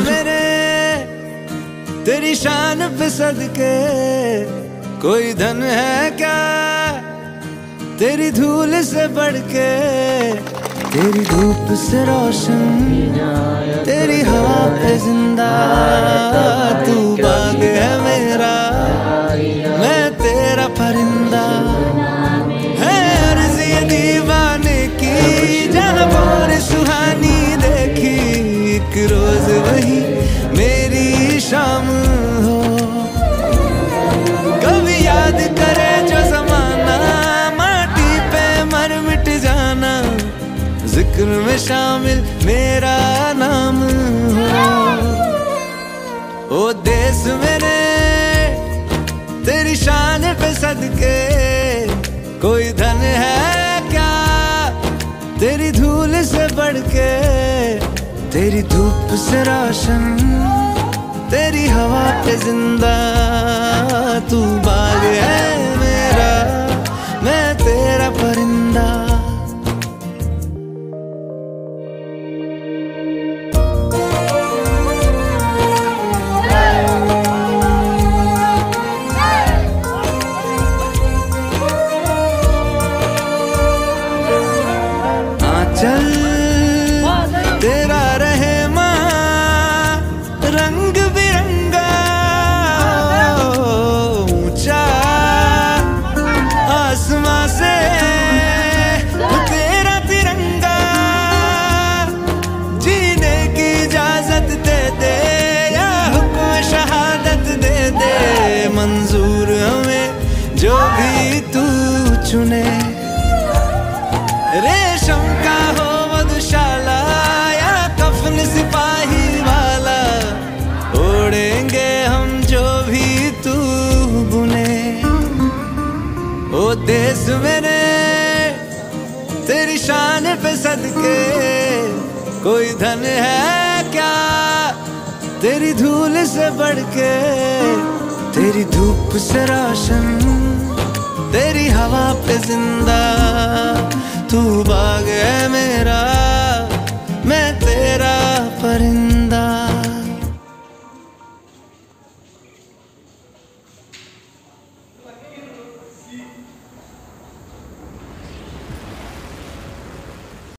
मेरे, तेरी शान पे सदके, कोई धन है क्या? तेरी धूल से बढ़ के तेरी धूप से रोशन, तेरी हवा पे ज़िंदा। में शामिल, मेरा नाम ओ देश मेरे तेरी शान पे सदके, कोई धन है क्या? तेरी धूल से बढ़ के तेरी धूप से रोशन, तेरी हवा पे ज़िंदा तू भी तू चुने। रेशम का हो मधुशाला या कफन सिपाही वाला। ओढ़ेंगे हम जो भी तू बुने। ओ देश मेरे, तेरी शान पे सदके। कोई धन है क्या तेरी धूल से बढ़ के तेरी धूप से रोशन हवा पे ज़िंदा तू बाग है मेरा।